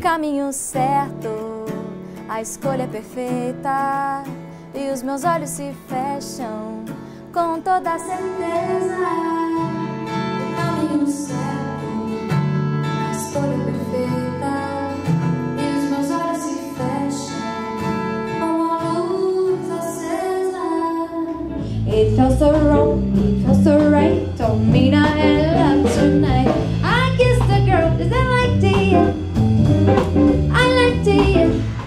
caminho certo, a escolha é perfeita e os meus olhos se fecham com toda certeza. O caminho certo, a escolha é perfeita e os meus olhos se fecham com a luz acesa. It felt so wrong, it felt so right. Don't mean I had love tonight. I kissed a girl, is that like the dear.